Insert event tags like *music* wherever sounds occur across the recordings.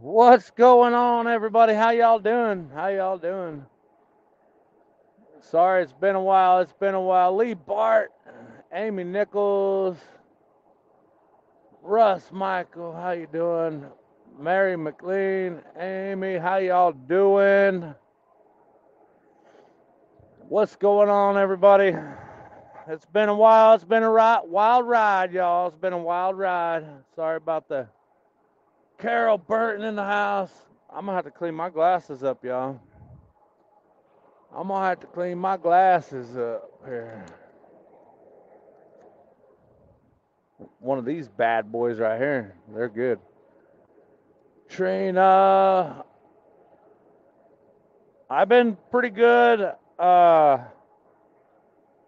What's going on, everybody? How y'all doing? How y'all doing? Sorry, it's been a while. It's been a while. Lee Bart, Amy Nichols, Russ Michael, how you doing? Mary McLean, Amy, how y'all doing? What's going on, everybody? It's been a while. It's been a wild ride, y'all. It's been a wild ride. Sorry about the Carol Burton in the house. I'm gonna have to clean my glasses up, y'all. I'm gonna have to clean my glasses up here. One of these bad boys right here. They're good. Trina, I've been pretty good. Uh,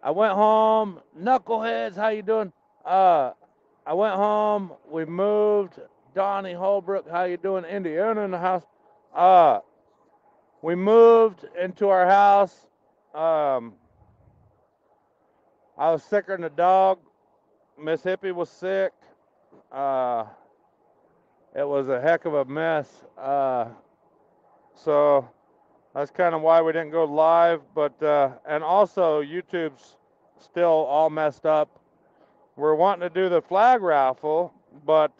I went home. Knuckleheads, how you doing? Uh, I went home. We moved. Donnie Holbrook, how you doing? Indiana in the house. Uh, we moved into our house. Um, I was sicker than a dog. Miss Hippie was sick. Uh, it was a heck of a mess. Uh, so that's kind of why we didn't go live. But uh, and also YouTube's still all messed up. We're wanting to do the flag raffle, but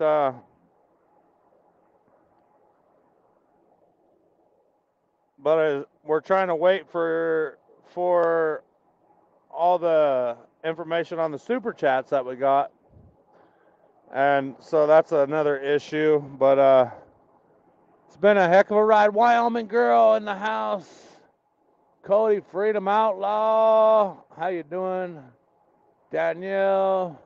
but uh, we're trying to wait for for all the information on the super chats that we got, and so that's another issue. But uh, it's been a heck of a ride. Wyoming girl in the house. Cody Freedom Outlaw, how you doing? Danielle,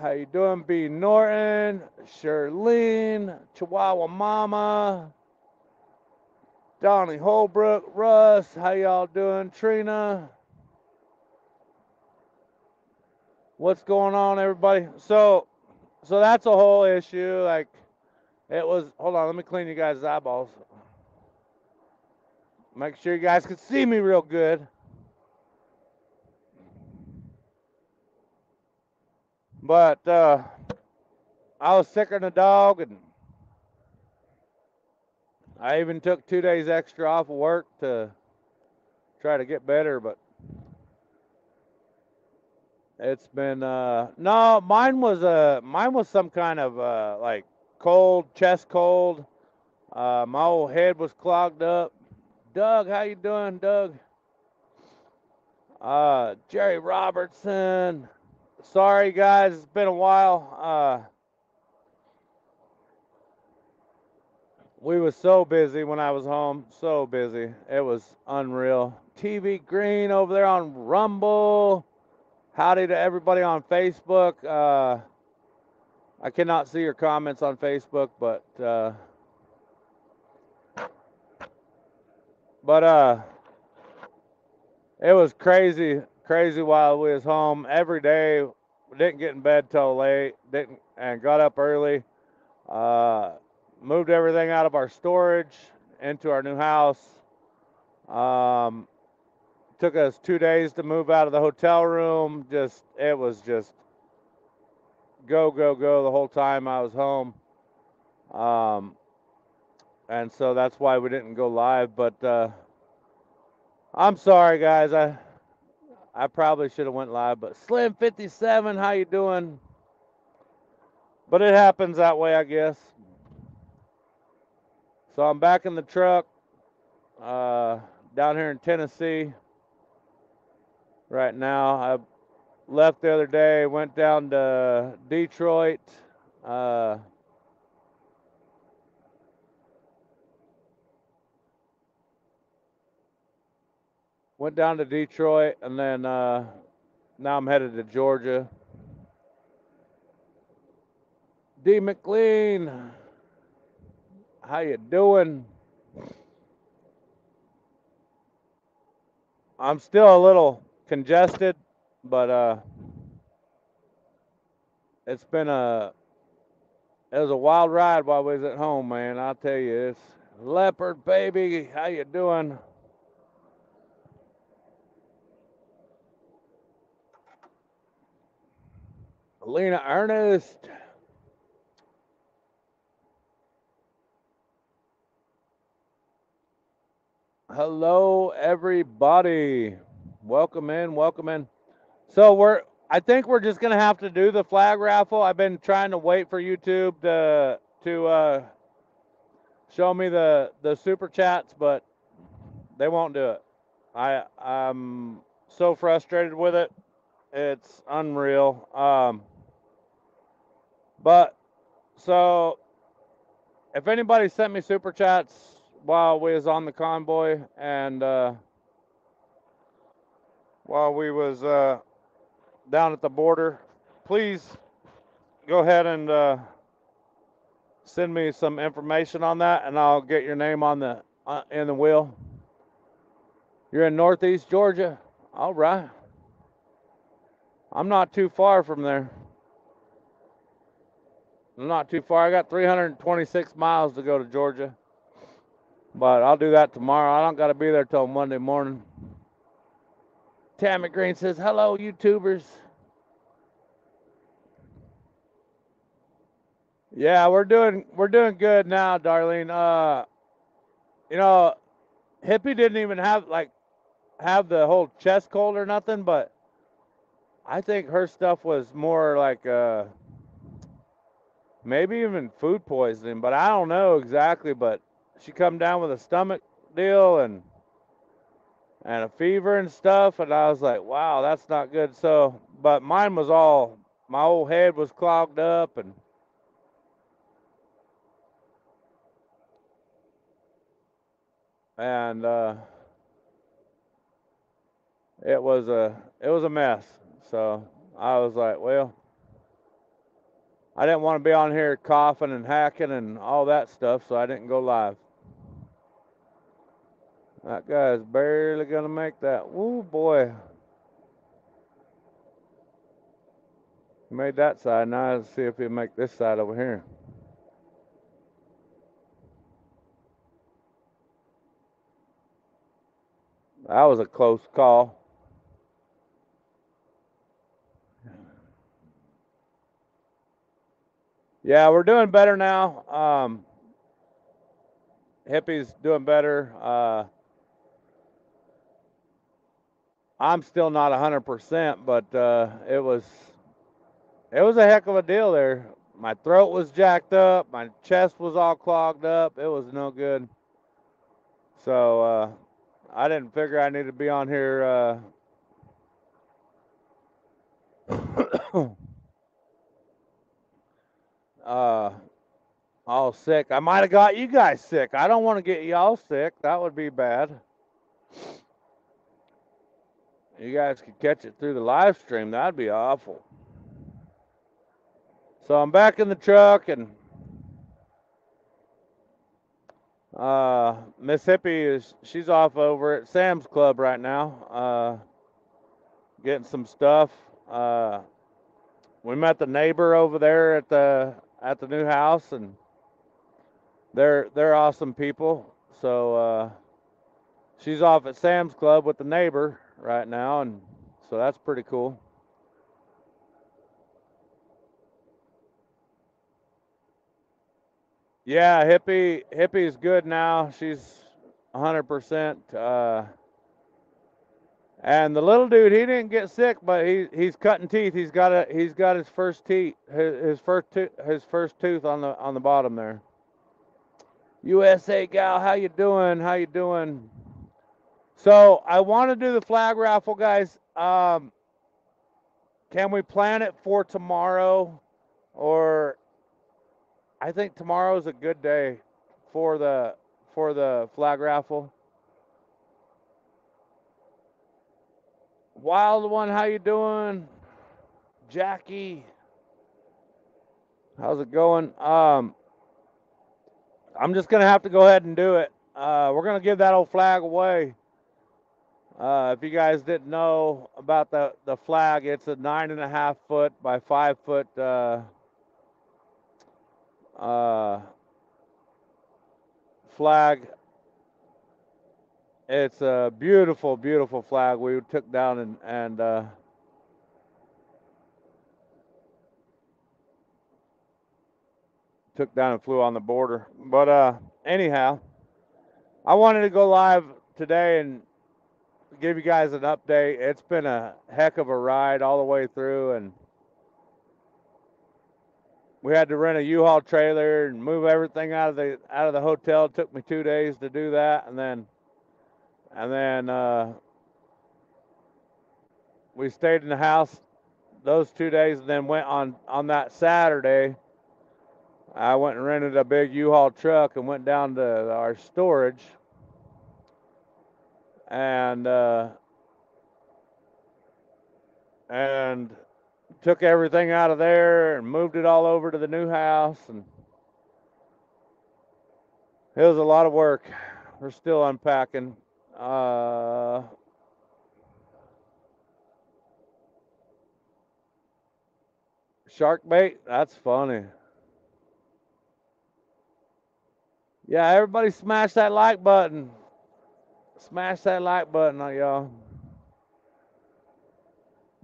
how you doing? B Norton, Shirlene, Chihuahua Mama. Donnie Holbrook, Russ, how y'all doing? Trina, what's going on, everybody? So, so that's a whole issue. Like, it was. Hold on, let me clean you guys' eyeballs. Make sure you guys can see me real good. But uh, I was sicker than a dog, and I even took two days extra off of work to try to get better. But it's been uh, no, mine was uh, mine was some kind of uh, like cold, chest cold. Uh, my old head was clogged up. Doug, how you doing, Doug? Uh, Jerry Robertson. Sorry, guys, it's been a while. Uh, we was so busy when I was home, so busy. It was unreal. TV Green over there on Rumble. Howdy to everybody on Facebook. Uh, I cannot see your comments on Facebook, but uh, but uh, it was crazy, crazy while we was home every day. Didn't get in bed till late. Didn't and got up early. Uh, moved everything out of our storage into our new house. Um, took us two days to move out of the hotel room. Just it was just go go go the whole time I was home. Um, and so that's why we didn't go live. But uh, I'm sorry, guys. I I probably should have went live. But Slim 57, how you doing? But it happens that way, I guess. So I'm back in the truck uh, down here in Tennessee right now. I left the other day, went down to Detroit. Uh, went down to Detroit, and then uh, now I'm headed to Georgia. D. McLean. How you doing? I'm still a little congested, but uh, it's been a it was a wild ride while we was at home, man. I'll tell you, it's leopard baby. How you doing? Lena Ernest. Hello, everybody. Welcome in. Welcome in. So we're. I think we're just gonna have to do the flag raffle. I've been trying to wait for YouTube to to uh, show me the the super chats, but they won't do it. I I'm so frustrated with it. It's unreal. Um, but so if anybody sent me super chats while we was on the convoy and uh, while we was uh, down at the border, please go ahead and uh, send me some information on that, and I'll get your name on the uh, in the wheel. You're in Northeast Georgia. All right. I'm not too far from there. I'm not too far. I got 326 miles to go to Georgia. But I'll do that tomorrow. I don't got to be there till Monday morning. Tammy Green says, "Hello, YouTubers." Yeah, we're doing we're doing good now, Darlene. Uh, you know, Hippie didn't even have like have the whole chest cold or nothing, but I think her stuff was more like uh, maybe even food poisoning, but I don't know exactly. But she come down with a stomach deal and and a fever and stuff, and I was like, wow, that's not good. So, but mine was all my old head was clogged up and. And uh, it was a it was a mess. So I was like, well, I didn't want to be on here coughing and hacking and all that stuff, so I didn't go live. That guy's barely gonna make that. Woo boy. He made that side. Now let's see if he'll make this side over here. That was a close call. Yeah, we're doing better now. Um, Hippie's doing better. Uh, I'm still not 100%, but uh, it was it was a heck of a deal there. My throat was jacked up, my chest was all clogged up. It was no good. So uh, I didn't figure I needed to be on here. Uh, *coughs* uh, all sick. I might have got you guys sick. I don't want to get y'all sick. That would be bad. You guys could catch it through the live stream. That'd be awful. So I'm back in the truck and uh, Miss Hippie is she's off over at Sam's Club right now, uh, getting some stuff. Uh, we met the neighbor over there at the at the new house, and they're they're awesome people. So uh, she's off at Sam's Club with the neighbor right now, and so that's pretty cool. Yeah, hippie hippie is good now. She's 100%. Uh, and the little dude, he didn't get sick, but he he's cutting teeth. He's got a he's got his first teeth his, his first tooth his first tooth on the on the bottom there. USA gal, how you doing? How you doing? So I want to do the flag raffle, guys. Um, can we plan it for tomorrow, or I think tomorrow is a good day for the for the flag raffle. Wild one, how you doing? Jackie. How's it going? Um I'm just gonna have to go ahead and do it. Uh, we're gonna give that old flag away. Uh, if you guys didn't know about the, the flag, it's a nine and a half foot by five foot uh, uh, flag it's a beautiful, beautiful flag we took down and, and uh, took down and flew on the border. But uh, anyhow, I wanted to go live today and give you guys an update. It's been a heck of a ride all the way through, and we had to rent a U-Haul trailer and move everything out of the out of the hotel. It took me two days to do that, and then and then uh, we stayed in the house those two days, and then went on on that Saturday. I went and rented a big U-Haul truck and went down to our storage, and uh, and took everything out of there and moved it all over to the new house and it was a lot of work. We're still unpacking uh, shark bait? That's funny. Yeah everybody smash that like button smash that like button on y'all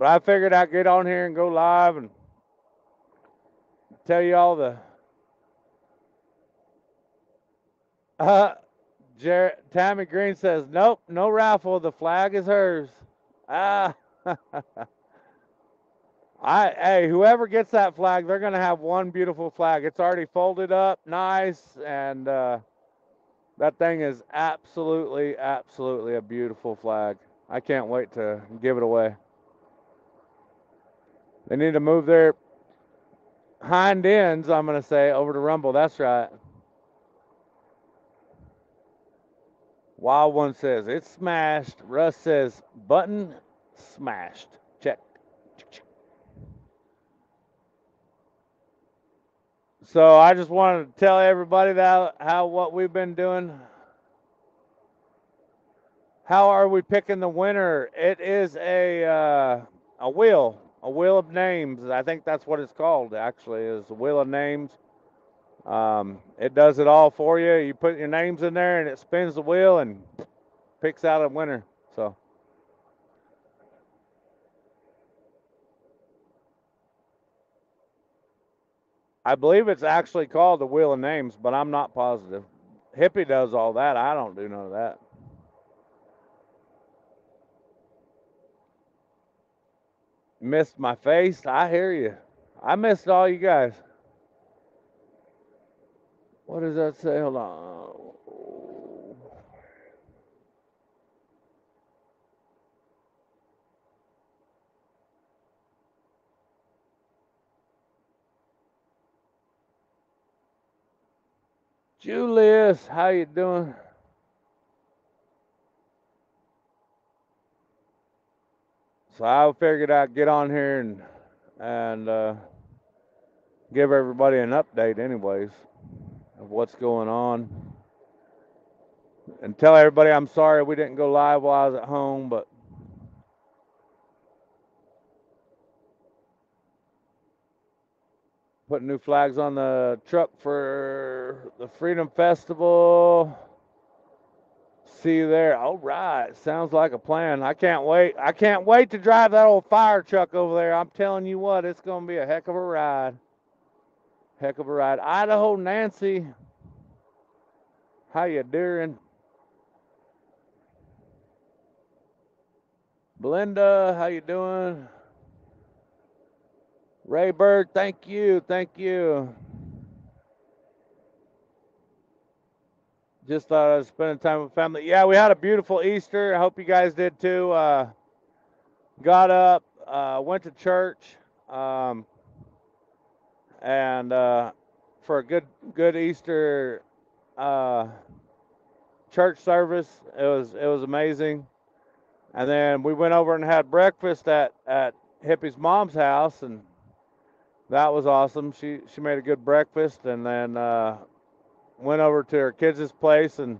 but I figured I'd get on here and go live and tell you all the. *laughs* Uh, Tammy Green says, nope, no raffle. The flag is hers. Ah. *laughs* I hey, whoever gets that flag, they're gonna have one beautiful flag. It's already folded up, nice, and uh, that thing is absolutely, absolutely a beautiful flag. I can't wait to give it away. They need to move their hind ends, I'm going to say, over to Rumble. That's right. Wild One says, it's smashed. Russ says, button smashed. Check. So I just wanted to tell everybody that how what we've been doing. How are we picking the winner? It is a uh, a wheel a wheel of names. I think that's what it's called. Actually, is a wheel of names. Um, it does it all for you. You put your names in there, and it spins the wheel and picks out a winner. So. I believe it's actually called the Wheel of Names, but I'm not positive. Hippie does all that. I don't do none of that. missed my face. I hear you. I missed all you guys. What does that say? Hold on. Julius, how you doing? So I figured I'd get on here and and uh, give everybody an update, anyways, of what's going on, and tell everybody I'm sorry we didn't go live while I was at home, but. Putting new flags on the truck for the Freedom Festival. See you there. All right. Sounds like a plan. I can't wait. I can't wait to drive that old fire truck over there. I'm telling you what, it's going to be a heck of a ride. Heck of a ride. Idaho Nancy. How you doing? Belinda, how you doing? Ray Bird, thank you. Thank you. just thought I was spending time with family. Yeah, we had a beautiful Easter. I hope you guys did too. Uh, got up, uh, went to church, um, and uh, for a good good Easter uh, church service. It was it was amazing. And then we went over and had breakfast at at Hippie's mom's house, and that was awesome. She she made a good breakfast, and then uh, went over to her kids' place and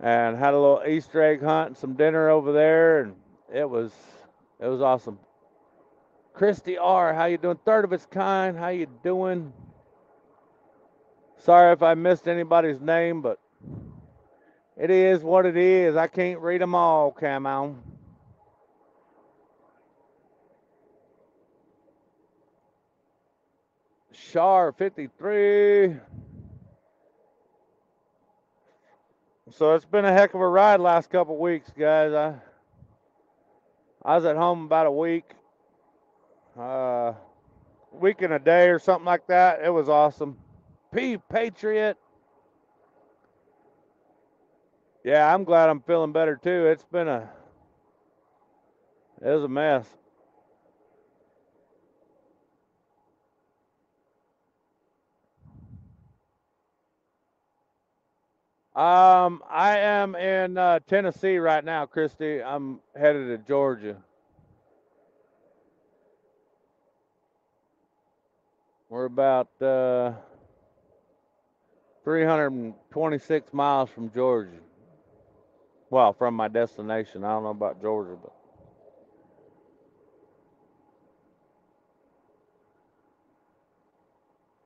and had a little Easter egg hunt and some dinner over there, and it was it was awesome. Christy R, how you doing? Third of its kind, how you doing? Sorry if I missed anybody's name, but it is what it is. I can't read them all, Camo. Shar 53. So it's been a heck of a ride last couple weeks, guys. I I was at home about a week, uh, week and a day or something like that. It was awesome. P Patriot. Yeah, I'm glad I'm feeling better too. It's been a it was a mess. Um, I am in uh, Tennessee right now, Christy. I'm headed to Georgia. We're about uh, 326 miles from Georgia. Well, from my destination. I don't know about Georgia,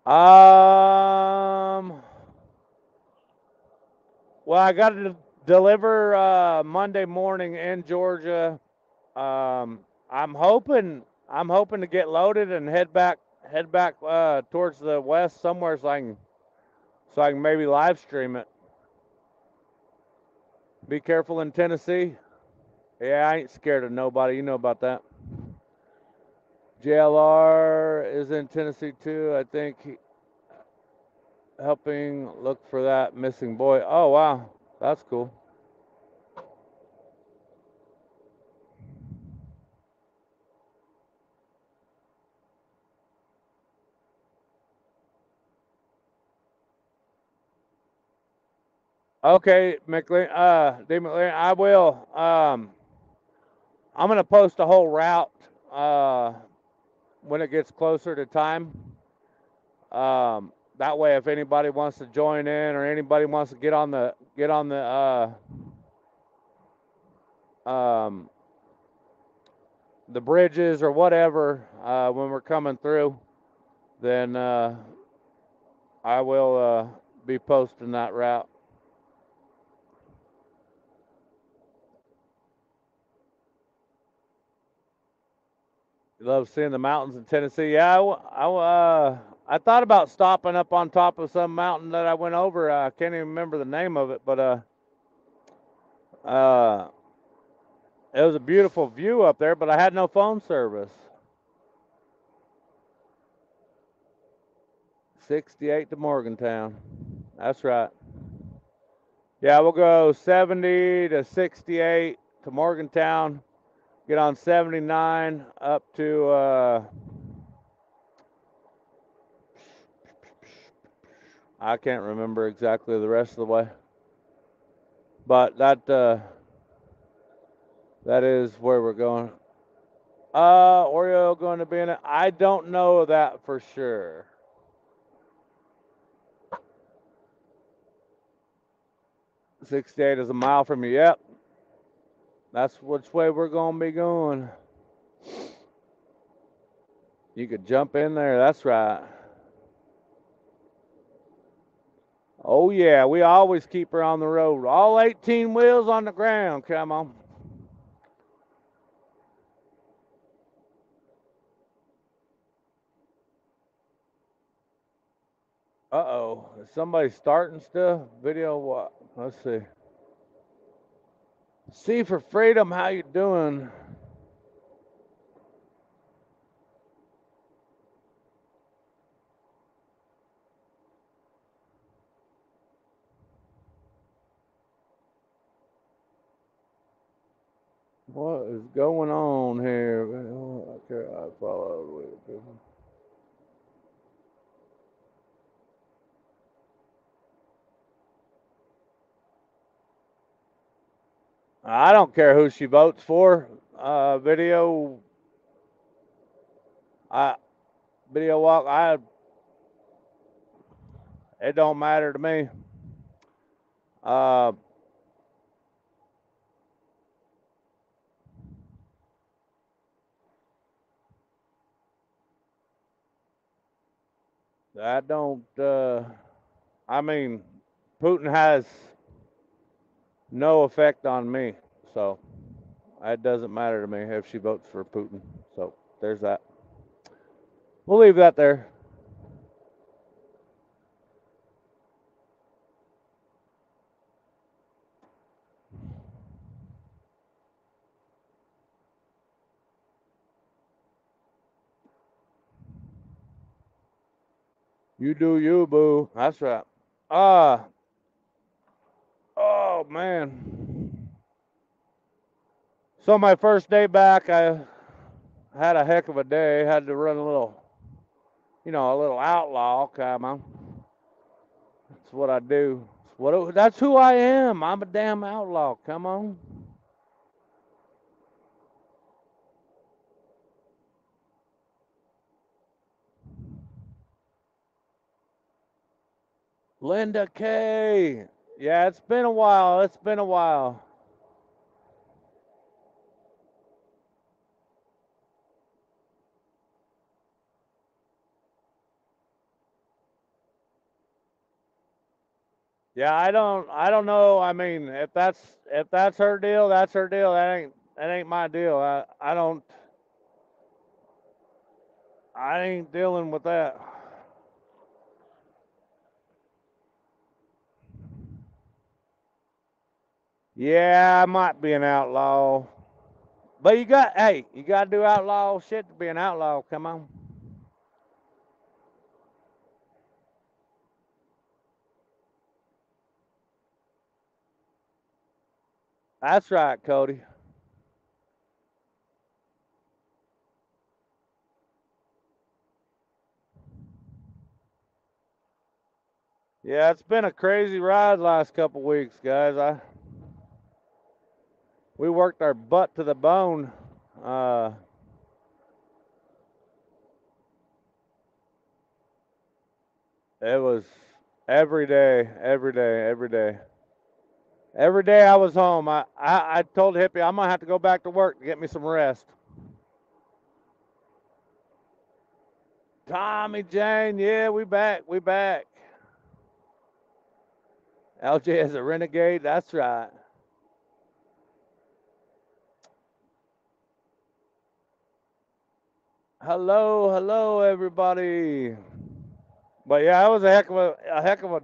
but. Um. Well, I got to deliver uh, Monday morning in Georgia. Um, I'm hoping I'm hoping to get loaded and head back head back uh, towards the west somewhere so I can so I can maybe live stream it. Be careful in Tennessee. Yeah, I ain't scared of nobody. You know about that. JLR is in Tennessee too. I think helping look for that missing boy. Oh, wow. That's cool. Okay, McLean, uh, McLean, I will. Um, I'm gonna post a whole route uh, when it gets closer to time. Um, that way, if anybody wants to join in or anybody wants to get on the get on the uh, um, the bridges or whatever uh, when we're coming through, then uh, I will uh, be posting that route. love seeing the mountains in Tennessee. Yeah, I, I, uh, I thought about stopping up on top of some mountain that I went over. I can't even remember the name of it, but uh, uh, it was a beautiful view up there, but I had no phone service. 68 to Morgantown. That's right. Yeah, we'll go 70 to 68 to Morgantown get on 79 up to uh, I can't remember exactly the rest of the way, but that uh, that is where we're going. Uh, Oreo going to be in it? I don't know that for sure. Sixty-eight is a mile from you. Yep, that's which way we're going to be going. You could jump in there. That's right. Oh, yeah. We always keep her on the road. All 18 wheels on the ground. Come on. Uh oh. Is somebody starting stuff? Video what? Let's see. See for freedom, how you doing? What is going on here? Okay, I follow I don't care who she votes for. Uh, video, I video walk. I it don't matter to me. Uh, I don't. Uh, I mean, Putin has no effect on me. So it doesn't matter to me if she votes for Putin. So there's that. We'll leave that there. You do you, boo. That's right. Uh oh man. So my first day back, I had a heck of a day. Had to run a little, you know, a little outlaw. Come on. That's what I do. What that's who I am. I'm a damn outlaw. Come on. Linda K. Yeah, it's been a while. It's been a while. Yeah, I don't I don't know. I mean, if that's if that's her deal, that's her deal. That ain't that ain't my deal. I I don't I ain't dealing with that. Yeah, I might be an outlaw. But you got hey, you gotta do outlaw shit to be an outlaw. Come on. That's right, Cody. Yeah, it's been a crazy ride last couple weeks, guys. I we worked our butt to the bone. Uh, it was every day, every day, every day. Every day I was home, I, I, I told Hippie I'm gonna have to go back to work to get me some rest. Tommy Jane, yeah, we back, we back. LJ is a renegade, that's right. Hello, hello, everybody. But yeah, it was a heck of a, a heck of a,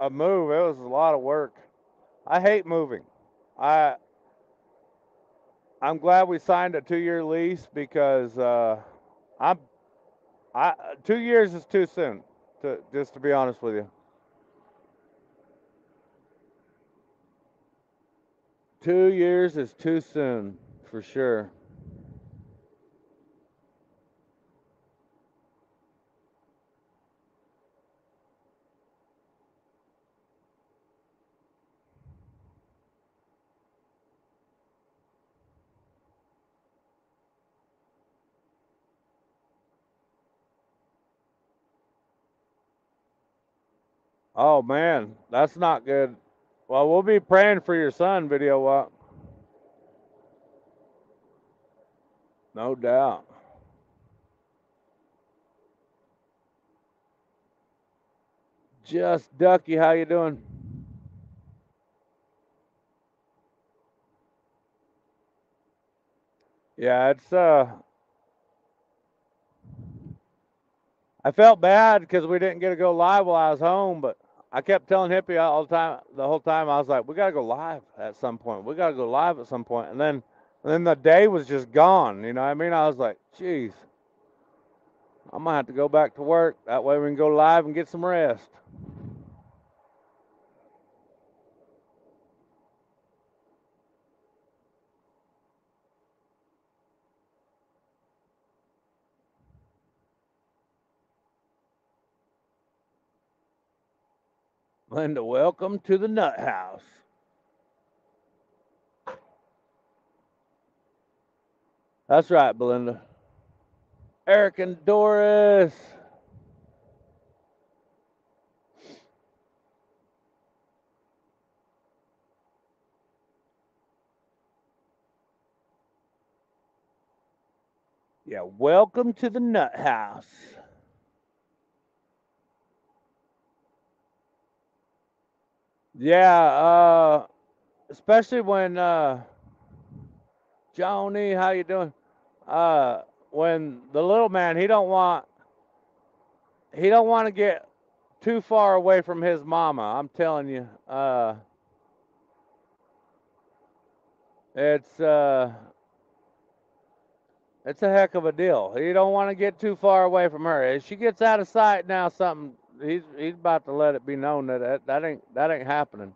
a move. It was a lot of work. I hate moving. I I'm glad we signed a two-year lease because uh, I'm I two years is too soon. To just to be honest with you, two years is too soon for sure. Oh man, that's not good. Well, we'll be praying for your son, video what? No doubt. Just Ducky, how you doing? Yeah, it's uh I felt bad because we didn't get to go live while I was home, but I kept telling Hippie all the time, the whole time. I was like, "We gotta go live at some point. We gotta go live at some point." And then, and then the day was just gone. You know what I mean? I was like, "Geez, I'm gonna have to go back to work. That way we can go live and get some rest." Linda, welcome to the Nut House. That's right, Belinda. Eric and Doris. Yeah, welcome to the Nut House. Yeah, uh, especially when uh, Johnny, how you doing? Uh, when the little man, he don't want he don't want to get too far away from his mama. I'm telling you. Uh, it's uh, It's a heck of a deal. He don't want to get too far away from her. If she gets out of sight now, something he's he's about to let it be known that that, that ain't that ain't happening.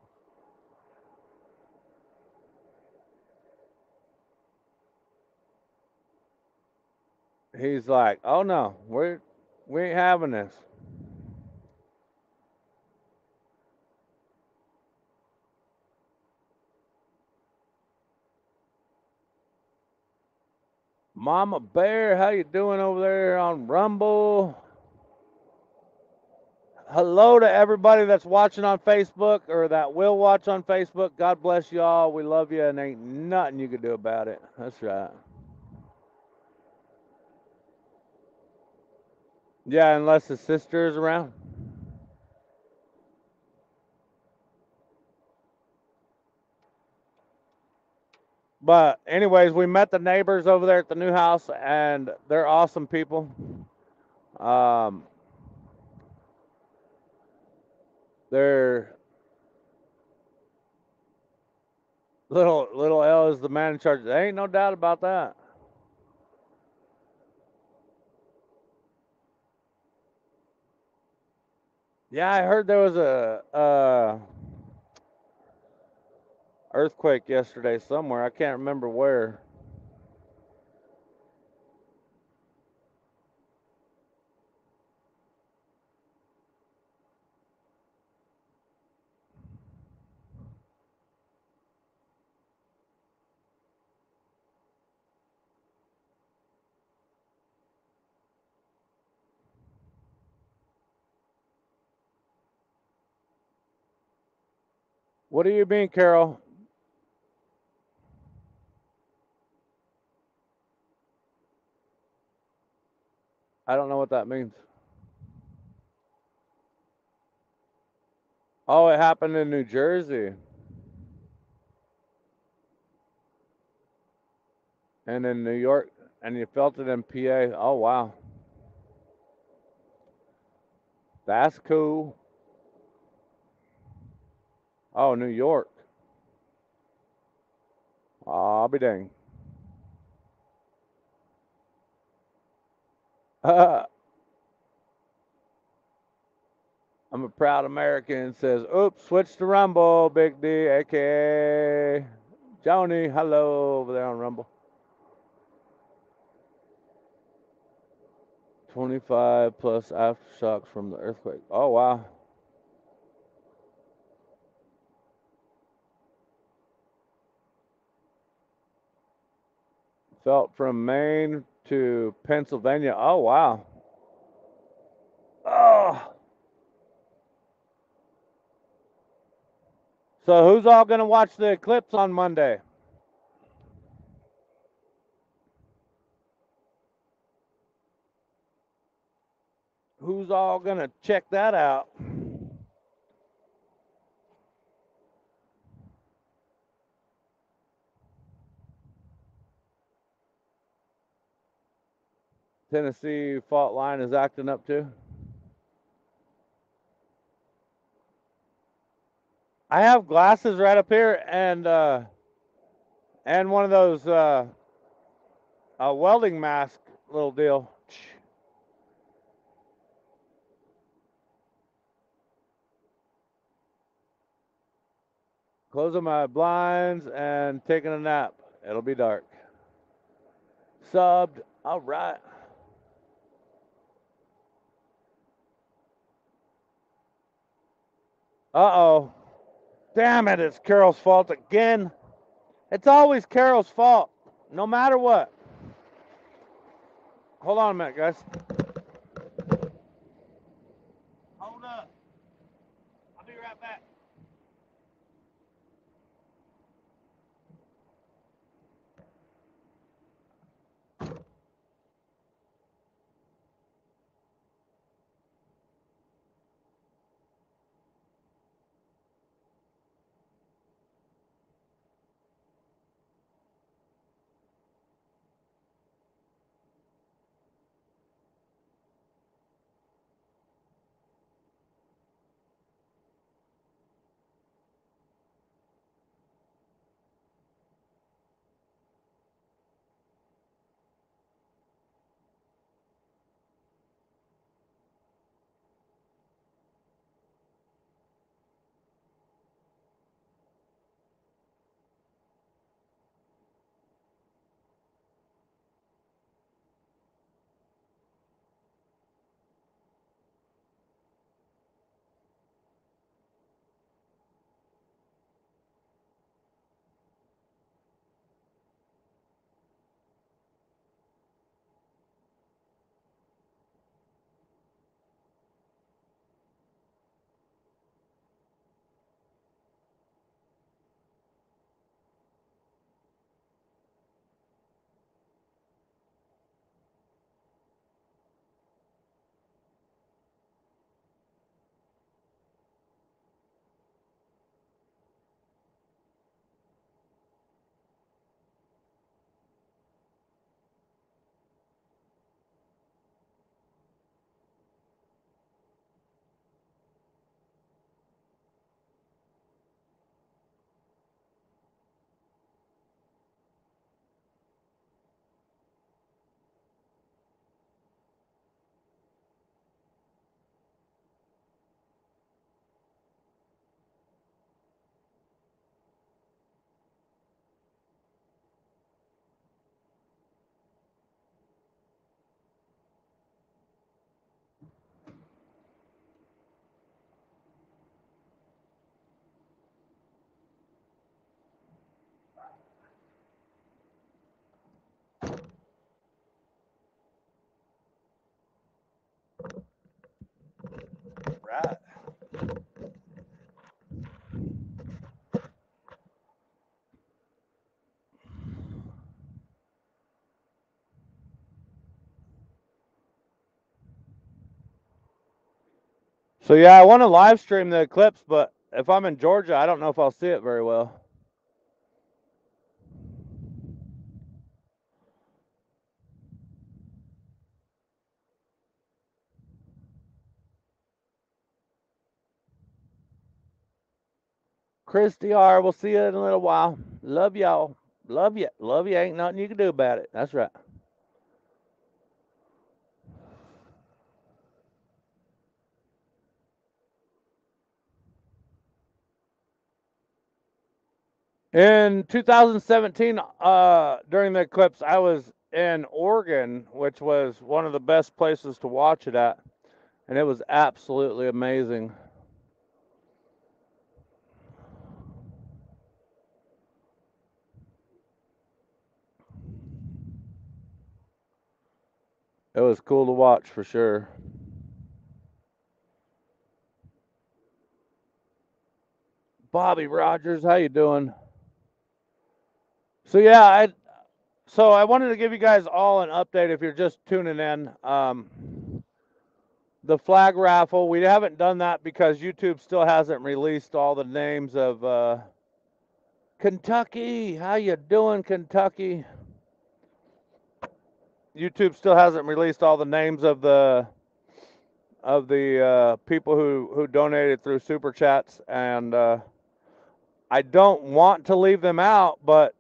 He's like, "Oh no, we're we ain't having this." Mama Bear, how you doing over there on Rumble? Hello to everybody that's watching on Facebook or that will watch on Facebook. God bless y'all. We love you, and ain't nothing you can do about it. That's right. Yeah, unless his sister is around. But anyways, we met the neighbors over there at the new house, and they're awesome people. Um, they're little little L is the man in charge. There ain't no doubt about that. Yeah, I heard there was a earthquake yesterday somewhere. I can't remember where. What do you mean, Carol? I don't know what that means. Oh, it happened in New Jersey. And in New York, and you felt it in PA. Oh, wow. That's cool. Oh, New York. I'll be dang. *laughs* I'm a proud American. Says, oops, switch to Rumble, Big D, aka Joni. Hello over there on Rumble. 25 plus aftershocks from the earthquake. Oh, wow. Felt from Maine to Pennsylvania. Oh, wow. Oh. So, who's all going to watch the eclipse on Monday? Who's all going to check that out? Tennessee fault line is acting up too. I have glasses right up here and uh, and one of those uh, welding mask little deal. Closing my blinds and taking a nap. It'll be dark. Subbed. All right. Uh-oh. Damn it, it's Carol's fault again. It's always Carol's fault, no matter what. Hold on a minute, guys. Right. So yeah, I want to live stream the eclipse, but if I'm in Georgia, I don't know if I'll see it very well. Chris DR, we'll see you in a little while. Love y'all. Love you. Love you. Ain't nothing you can do about it. That's right. In 2017, uh, during the eclipse, I was in Oregon, which was one of the best places to watch it at, and it was absolutely amazing. It was cool to watch for sure. Bobby Rogers, how you doing? So yeah, I so I wanted to give you guys all an update if you're just tuning in. Um, the flag raffle, we haven't done that because YouTube still hasn't released all the names of uh, Kentucky. How you doing, Kentucky? YouTube still hasn't released all the names of the of the uh, people who who donated through super chats, and uh, I don't want to leave them out, but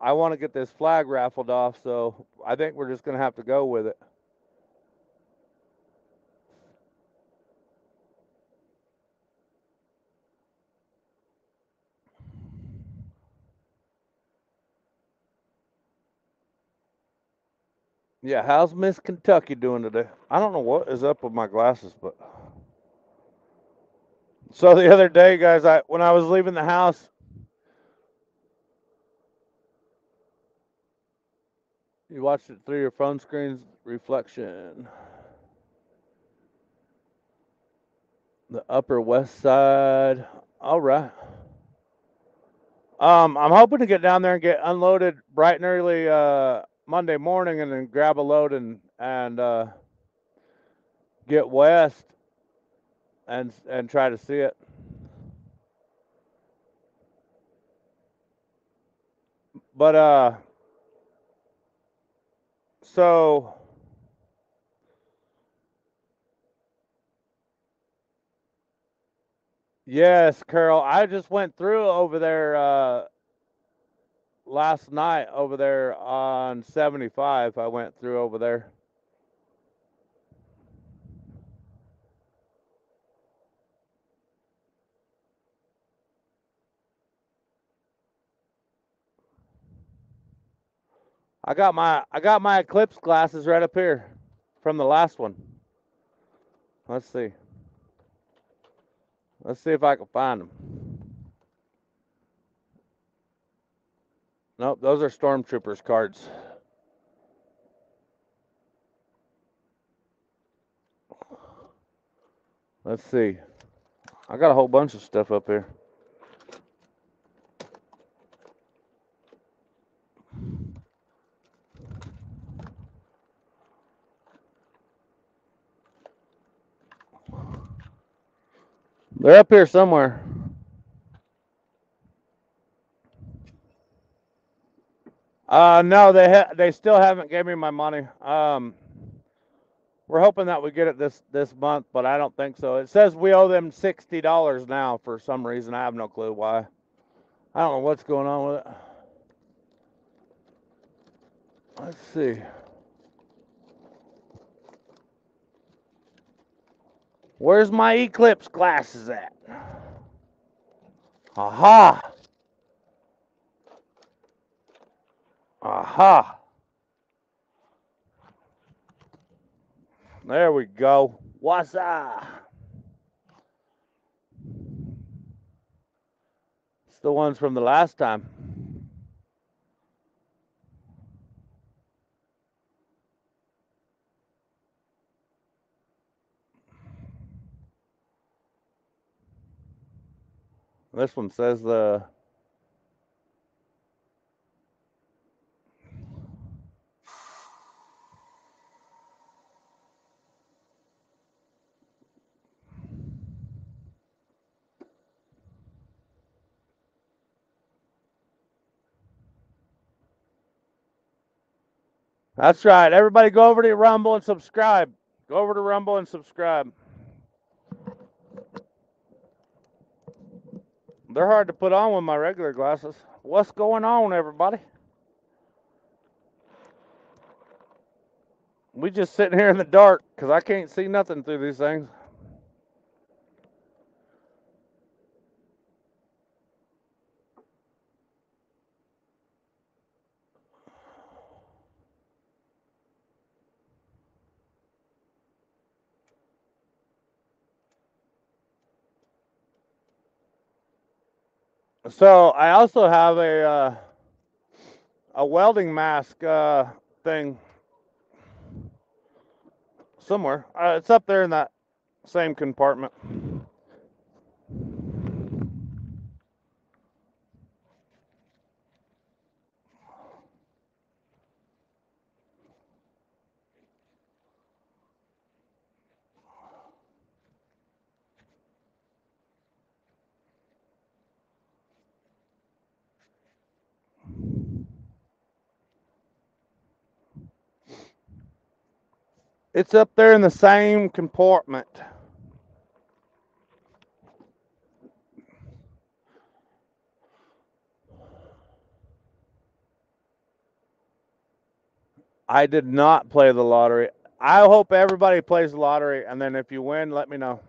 I want to get this flag raffled off, so I think we're just going to have to go with it. Yeah, how's Miss Kentucky doing today? I don't know what is up with my glasses, but so the other day, guys, I when I was leaving the house, You watched it through your phone screen's reflection. The Upper West Side. All right. Um, I'm hoping to get down there and get unloaded bright and early uh, Monday morning, and then grab a load and and uh, get west and and try to see it. But uh, so yes, Carol, I just went through over there uh, last night over there on 75. I went through over there. I got my I got my eclipse glasses right up here from the last one. Let's see. Let's see if I can find them. Nope, those are stormtroopers cards. Let's see. I got a whole bunch of stuff up here. They're up here somewhere. Uh, no, they ha- they still haven't gave me my money. Um, we're hoping that we get it this this month, but I don't think so. It says we owe them sixty dollars now for some reason. I have no clue why. I don't know what's going on with it. Let's see. Where's my eclipse glasses at? Aha! Aha. There we go. What's up? It's the ones from the last time. This one says the That's right. Everybody go over to Rumble and subscribe. Go over to Rumble and subscribe. They're hard to put on with my regular glasses. What's going on, everybody? We just sitting here in the dark because I can't see nothing through these things. So I also have a uh, a welding mask uh, thing somewhere. Uh, it's up there in that same compartment. It's up there in the same compartment. I did not play the lottery. I hope everybody plays the lottery, and then if you win, let me know.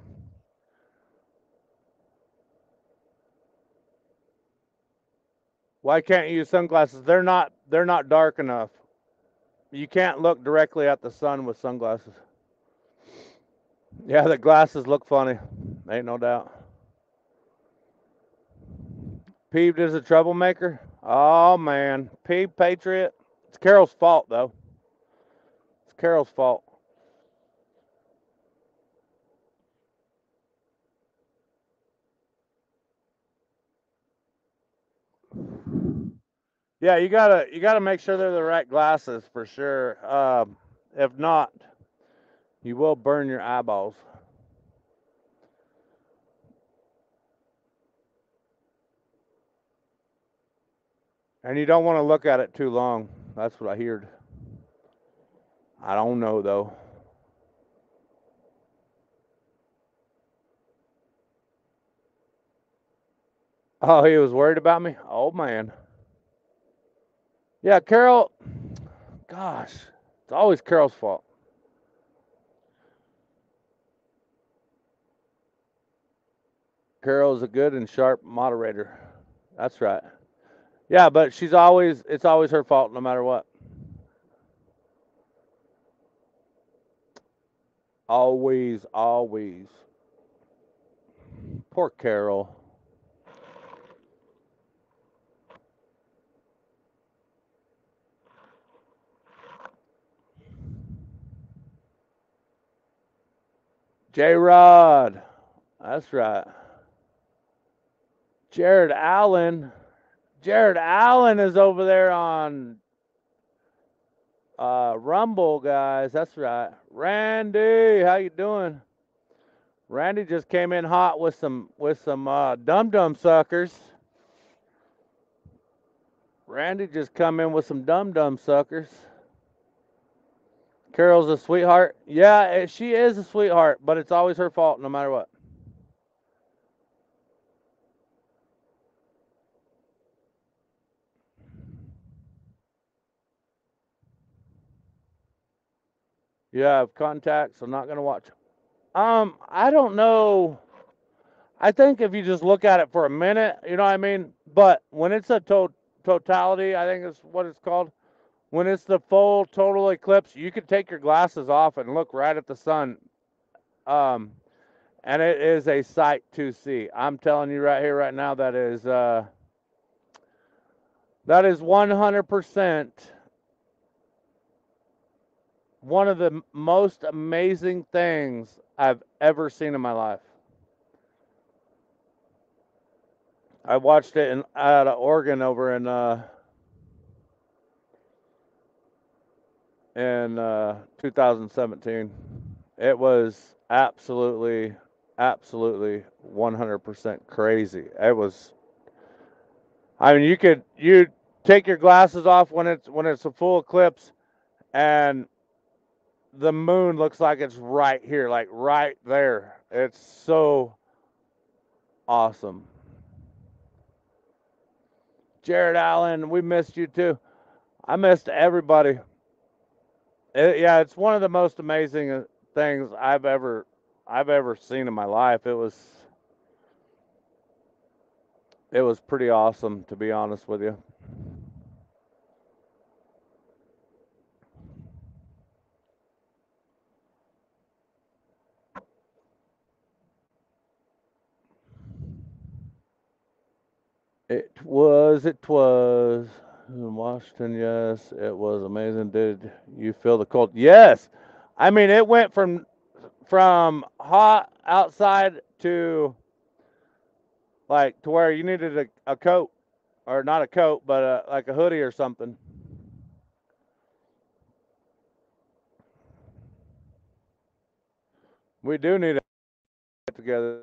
Why can't you use sunglasses? They're not they're not dark enough. You can't look directly at the sun with sunglasses. Yeah, the glasses look funny. Ain't no doubt. Peeved is a troublemaker. Oh man, Peeved Patriot. It's Carol's fault though. It's Carol's fault. Yeah, you gotta you gotta make sure they're the right glasses for sure. Um, if not, you will burn your eyeballs. And you don't want to look at it too long. That's what I heard. I don't know though. Oh, he was worried about me? Oh man. Yeah, Carol, gosh, it's always Carol's fault. Carol's a good and sharp moderator. That's right. Yeah, but she's always, it's always her fault no matter what. Always, always. Poor Carol. J Rod. That's right. Jared Allen. Jared Allen is over there on uh, Rumble, guys. That's right. Randy, how you doing? Randy just came in hot with some with some uh, dum dum suckers. Randy just come in with some dum dum suckers. Carol's a sweetheart. Yeah, eh, she is a sweetheart, but it's always her fault no matter what. You have contacts. I'm not going to watch. Um, I don't know. I think if you just look at it for a minute, you know what I mean? But when it's a to- totality, I think is what it's called when it's the full total eclipse, you can take your glasses off and look right at the sun. Um, and it is a sight to see. I'm telling you right here, right now, that is uh, that is 100% one of the most amazing things I've ever seen in my life. I watched it in out of Oregon over in uh, in uh, 2017. It was absolutely, absolutely 100% crazy. It was. I mean, you could you take your glasses off when it's when it's a full eclipse, and the moon looks like it's right here, like right there. It's so awesome. Jared Allen, we missed you too. I missed everybody. It, yeah, it's one of the most amazing uh, things I've ever I've ever seen in my life. It was it was pretty awesome to be honest with you. It was, it was in Washington. Yes, it was amazing. Did you feel the cold? Yes. I mean, it went from from hot outside to like to where you needed a, a coat or not a coat, but a, like a hoodie or something. We do need to get together.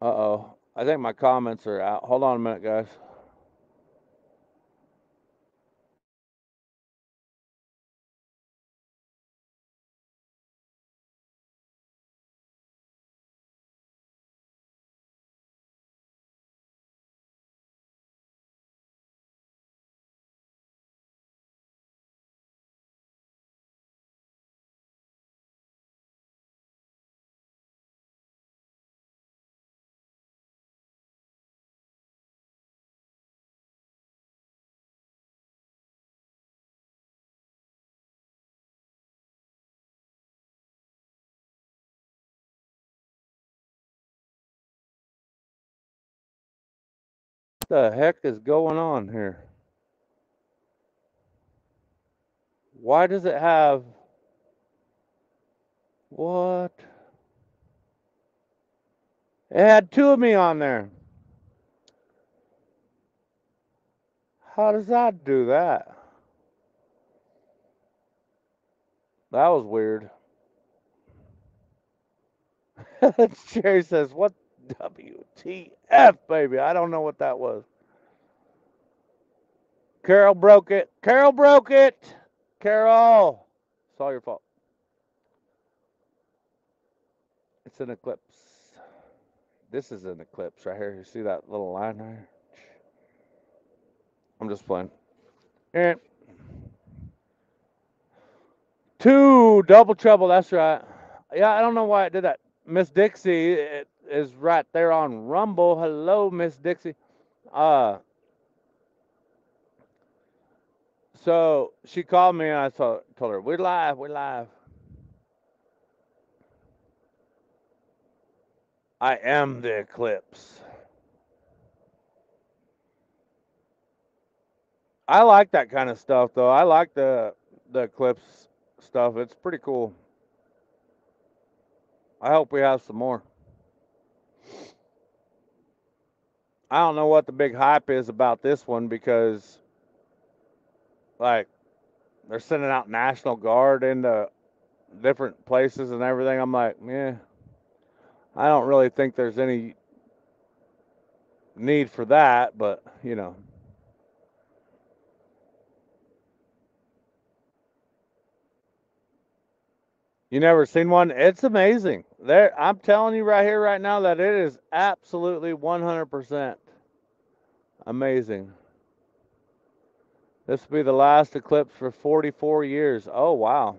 Uh oh. I think my comments are out. Hold on a minute, guys. The heck is going on here? Why does it have what? It had two of me on there. How does that do that? That was weird. *laughs* Jerry says, What WTF, baby? I don't know what that was. Carol broke it. Carol broke it. Carol. It's all your fault. It's an eclipse. This is an eclipse right here. You see that little line right here? I'm just playing. And two double trouble. That's right. Yeah, I don't know why it did that. Miss Dixie is right there on Rumble. Hello, Miss Dixie. Uh, so she called me and I told, told her, We're live, we're live. I am the eclipse. I like that kind of stuff though. I like the the eclipse stuff. It's pretty cool. I hope we have some more. I don't know what the big hype is about this one because, like, they're sending out National Guard into different places and everything. I'm like, yeah, I don't really think there's any need for that, but you know. You never seen one? It's amazing. There, I'm telling you right here, right now, that it is absolutely 100% amazing. This will be the last eclipse for 44 years. Oh, wow.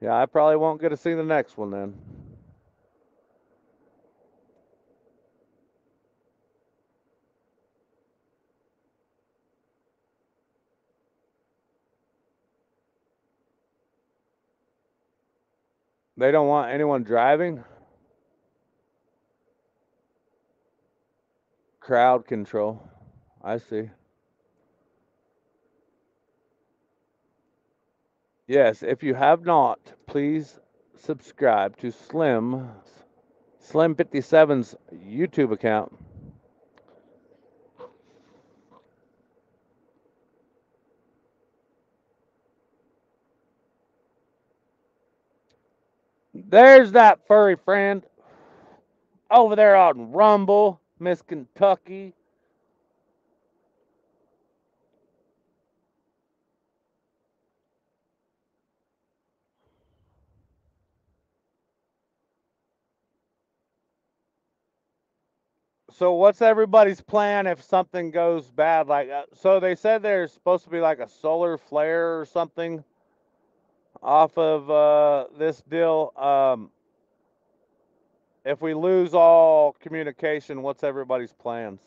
Yeah, I probably won't get to see the next one then. They don't want anyone driving? Crowd control. I see. Yes, if you have not, please subscribe to Slim Slim 57's YouTube account. There's that furry friend over there on Rumble, Miss Kentucky. So what's everybody's plan if something goes bad? Like, uh, so they said there's supposed to be like a solar flare or something off of uh, this deal. Um, if we lose all communication, what's everybody's plans?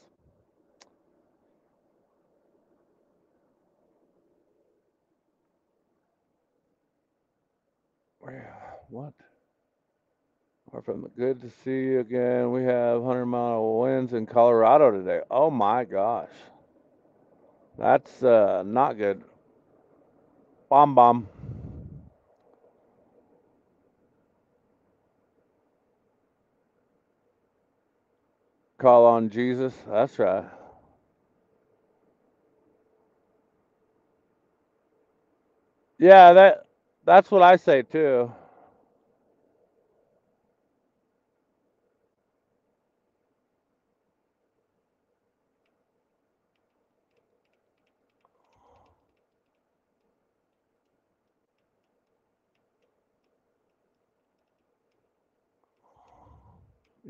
What? We're From good to see you again. We have 100 mile winds in Colorado today. Oh my gosh. That's uh, not good. Bomb bomb. Call on Jesus. That's right. Yeah, that that's what I say too.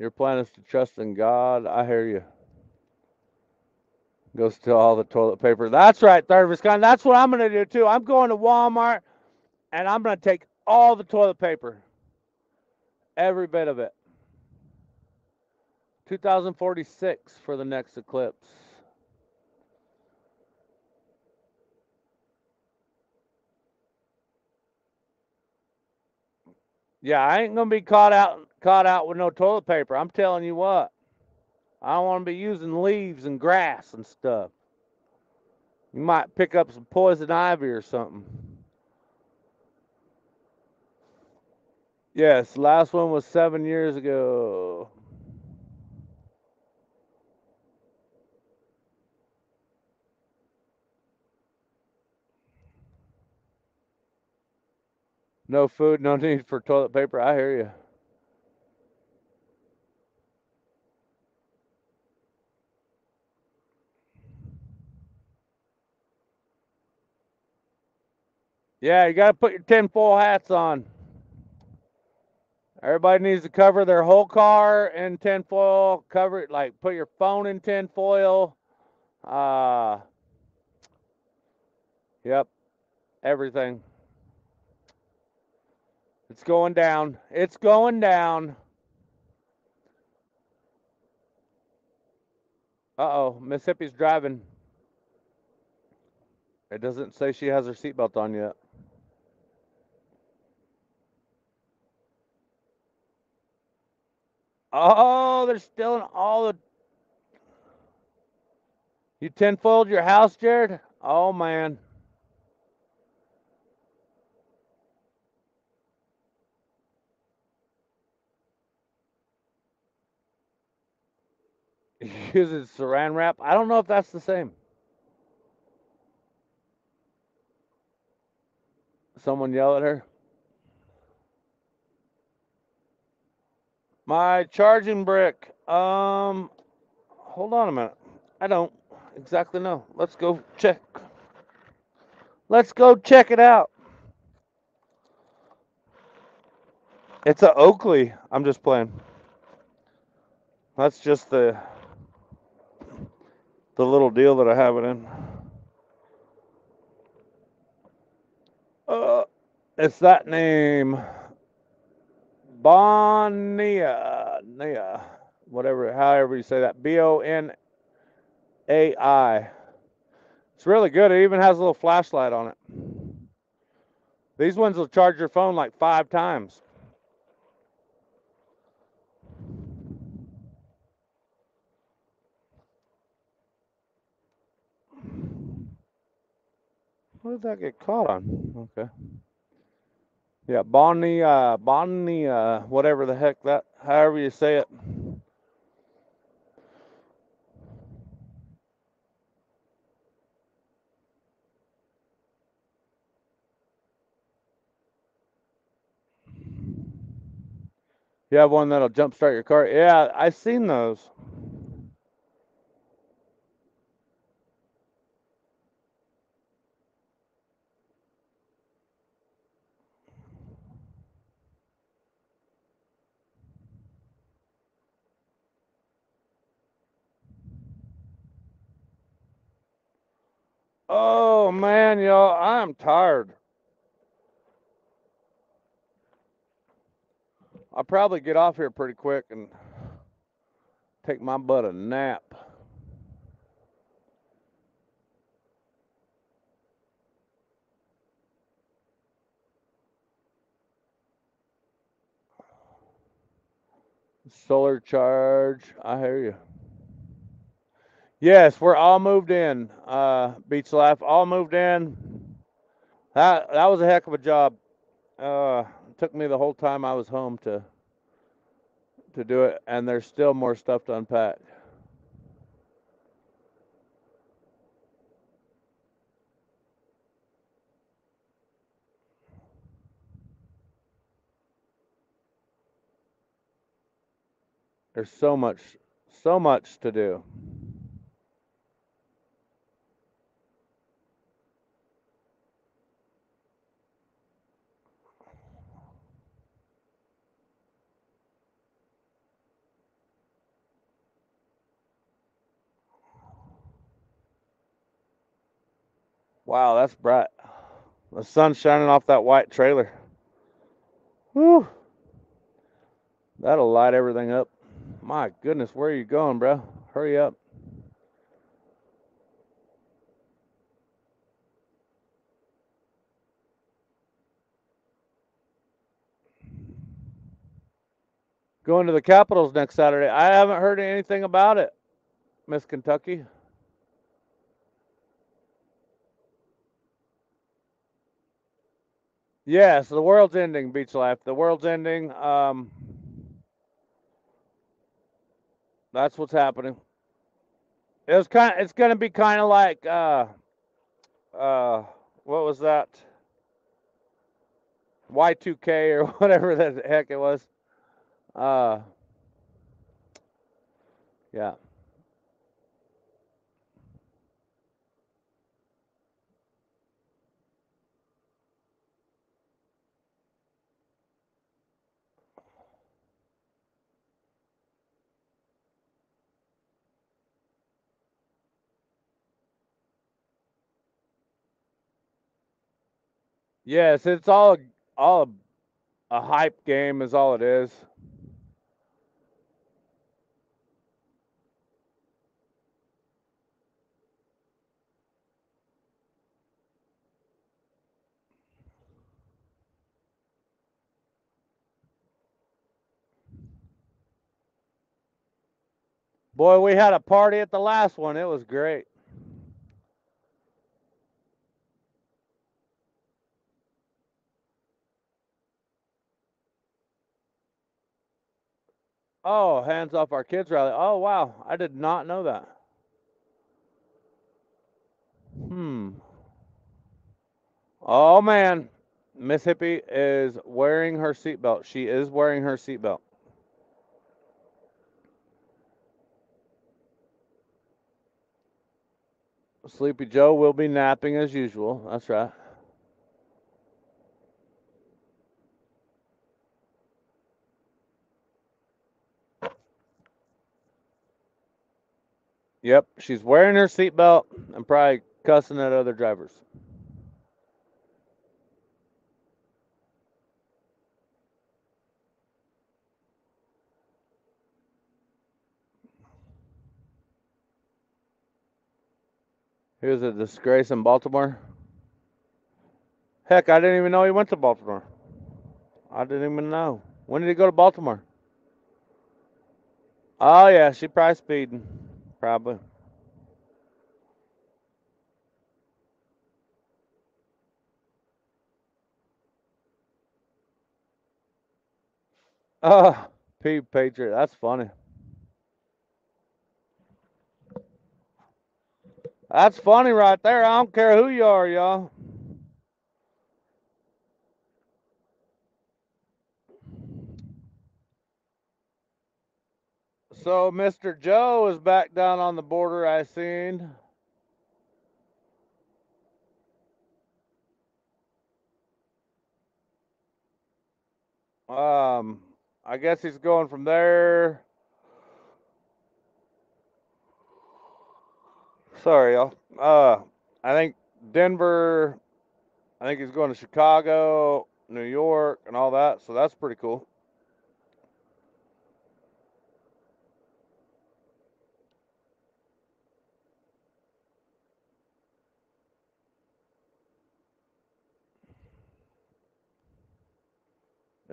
Your plan is to trust in God. I hear you. Go steal all the toilet paper. That's right, Third Viscount. That's what I'm going to do too. I'm going to Walmart and I'm going to take all the toilet paper, every bit of it. 2046 for the next eclipse. Yeah, I ain't gonna be caught out caught out with no toilet paper. I'm telling you what. I don't want to be using leaves and grass and stuff. You might pick up some poison ivy or something. Yes, last one was seven years ago. No food, no need for toilet paper. I hear you. Yeah, you got to put your tinfoil hats on. Everybody needs to cover their whole car in tinfoil. Cover it, like put your phone in tinfoil. Uh, yep, everything. It's going down. It's going down. Uh oh, Mississippi's driving. It doesn't say she has her seatbelt on yet. Oh, they're stealing all the. You tenfold your house, Jared? Oh, man. *laughs* Uses saran wrap. I don't know if that's the same. Someone yell at her. My charging brick. Um, hold on a minute. I don't exactly know. Let's go check. Let's go check it out. It's a Oakley. I'm just playing. That's just the the little deal that I have it in. Uh, it's that name. Bonia, Nia, whatever, however you say that. B O N A I. It's really good. It even has a little flashlight on it. These ones will charge your phone like five times. What did that get caught on? Okay. Yeah, Bonnie, uh, Bonnie, uh, whatever the heck that, however you say it. You have one that'll jumpstart your car. Yeah, I've seen those. Oh man, y'all, I'm tired. I'll probably get off here pretty quick and take my butt a nap. Solar charge. I hear you. Yes, we're all moved in. Uh, Beach Life, all moved in. That that was a heck of a job. Uh, it took me the whole time I was home to to do it, and there's still more stuff to unpack. There's so much, so much to do. Wow, that's bright. The sun's shining off that white trailer. Whew. That'll light everything up. My goodness, where are you going, bro? Hurry up. Going to the Capitals next Saturday. I haven't heard anything about it, Miss Kentucky. Yes, the world's ending, Beach Life. The world's ending. Um, that's what's happening. It was kind. It's gonna be kind of like uh, uh, what was that? Y2K or *laughs* whatever the heck it was. Uh, yeah. Yes, it's all all a, a hype game is all it is. Boy, we had a party at the last one. It was great. Oh, hands off our kids rally. Oh, wow. I did not know that. Hmm. Oh, man. Miss Hippie is wearing her seatbelt. She is wearing her seatbelt. Sleepy Joe will be napping as usual. That's right. Yep, she's wearing her seatbelt and probably cussing at other drivers. He was a disgrace in Baltimore. Heck, I didn't even know he went to Baltimore. I didn't even know. When did he go to Baltimore? Oh, yeah, she probably speeding. Probably. Ah, oh, P Patriot. That's funny. That's funny right there. I don't care who you are, y'all. So Mr. Joe is back down on the border, I seen. Um, I guess he's going from there. Sorry, y'all. Uh, I think Denver. I think he's going to Chicago, New York, and all that. So that's pretty cool.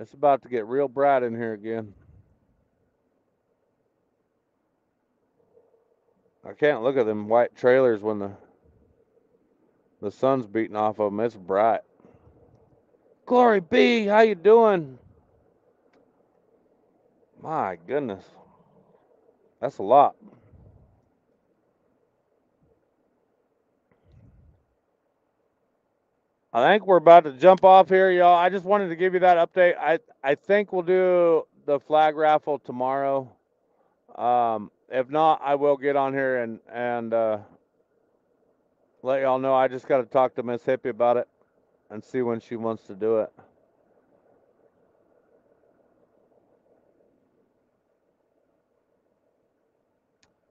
It's about to get real bright in here again. I can't look at them white trailers when the the sun's beating off of them. It's bright. Glory be, how you doing? My goodness. That's a lot. I think we're about to jump off here, y'all. I just wanted to give you that update. I I think we'll do the flag raffle tomorrow. Um, if not, I will get on here and and uh, let y'all know. I just got to talk to Miss Hippie about it and see when she wants to do it.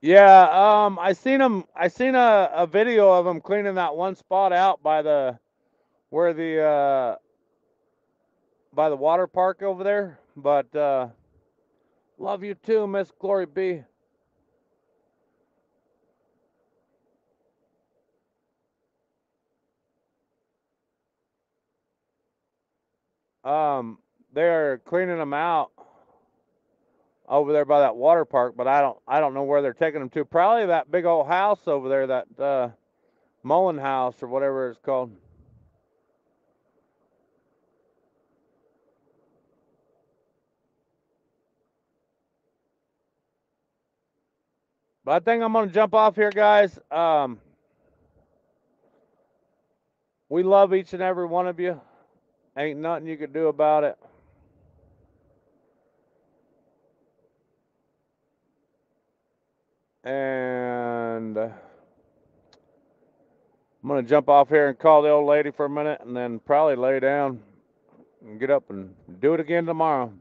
Yeah, um, I seen him. I seen a, a video of him cleaning that one spot out by the where the uh, by the water park over there. But uh, love you too, Miss Glory B. Um, they're cleaning them out over there by that water park, but I don't I don't know where they're taking them to. Probably that big old house over there, that uh, Mullen House or whatever it's called. I think I'm gonna jump off here, guys. Um, we love each and every one of you. Ain't nothing you can do about it. And uh, I'm gonna jump off here and call the old lady for a minute, and then probably lay down and get up and do it again tomorrow.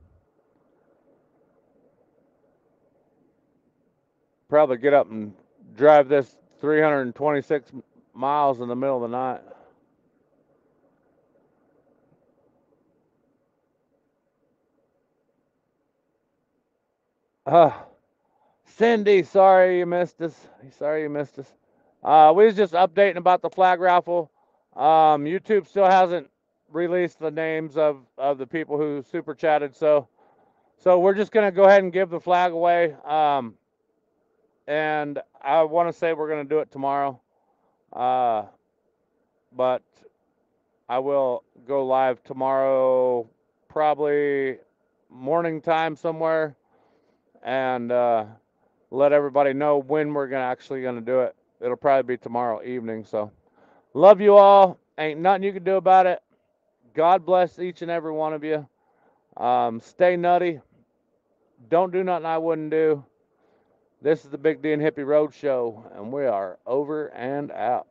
Probably get up and drive this 326 miles in the middle of the night. Uh, Cindy, sorry you missed us. Sorry you missed us. Uh, we was just updating about the flag raffle. Um, YouTube still hasn't released the names of, of the people who super chatted, so so we're just gonna go ahead and give the flag away. Um, and I want to say we're going to do it tomorrow. Uh, but I will go live tomorrow, probably morning time somewhere, and uh, let everybody know when we're gonna actually going to do it. It'll probably be tomorrow evening. So, love you all. Ain't nothing you can do about it. God bless each and every one of you. Um, stay nutty. Don't do nothing I wouldn't do. This is the Big D and Hippie Road Show, and we are over and out.